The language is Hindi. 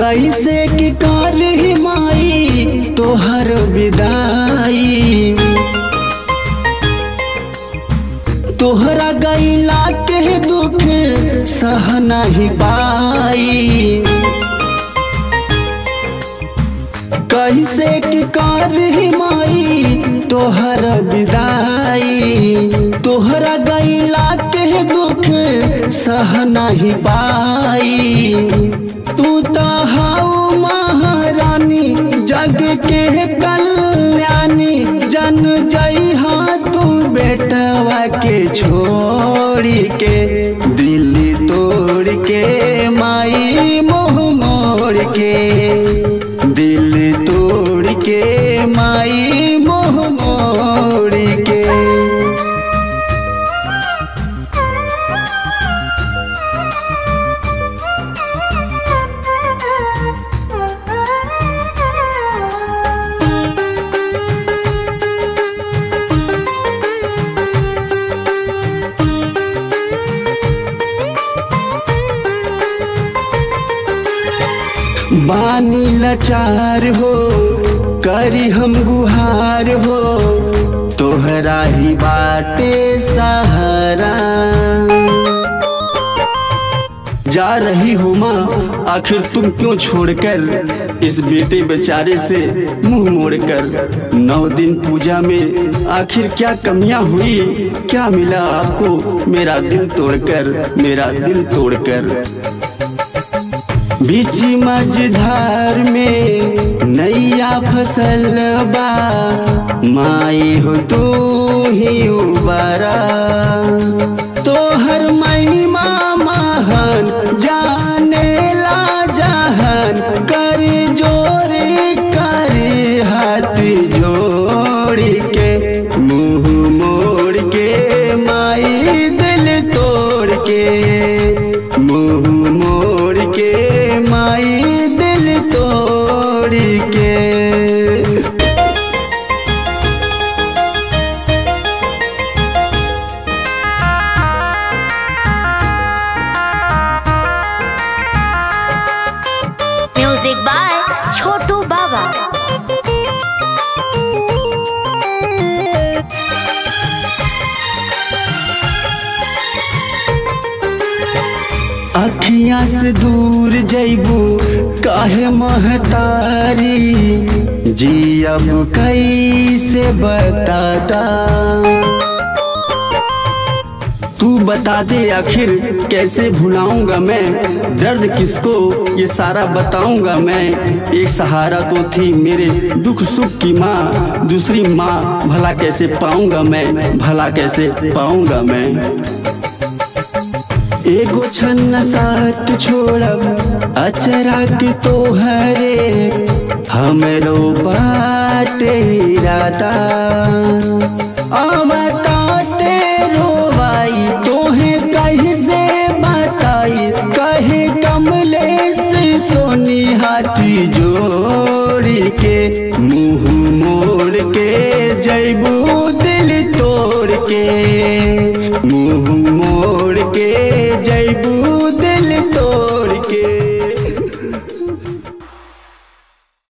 कैसे की कारी माई तोहर विदाई। तोहरा गैला के दुख सहना ही पाई। कैसे की कारी माई तोहर विदाई। तोहरा गैला के दुख सह नहीं पाई। तू तो हाउ महारानी, जग के कल्याणी। जन जई हाँ तू बेटवा के छोड़ी के, दिल तोड़ के, माई मोह मोड़ के। माई मोह मोड़ के। बानी लाचार हो करी हम गुहार हो तोहरा ही बाटे सहारा। जा रही हो माँ, आखिर तुम क्यों छोड़कर इस बेटे बेचारे से मुँह मोड़कर? नौ दिन पूजा में आखिर क्या कमियाँ हुई? क्या मिला आपको मेरा दिल तोड़कर, मेरा दिल तोड़कर? बीच मझधार में नैया फ़सल बा। माई हो तू ही उबारा। अखियाँ से दूर जैबू काहे महतारी? जी अब कैसे बताता? तू बता दे आखिर कैसे भुलाऊँगा मैं? दर्द किसको? ये सारा बताऊँगा मैं। एक सहारा तो थी मेरे दुख सुख की माँ। दूसरी माँ, भला कैसे पाऊँगा मैं? भला कैसे पाऊँगा मैं? एगो छन्न साथ छोड़ब अचरा के तोहरे हमरो बाटे इरादा अब काटे रोवाई, तोहे कैसे बताई? कहे कमलेश सोनी हाथी जोड़ के, मुँह मोड़ के जैबू दिल तोड़ के। मुँह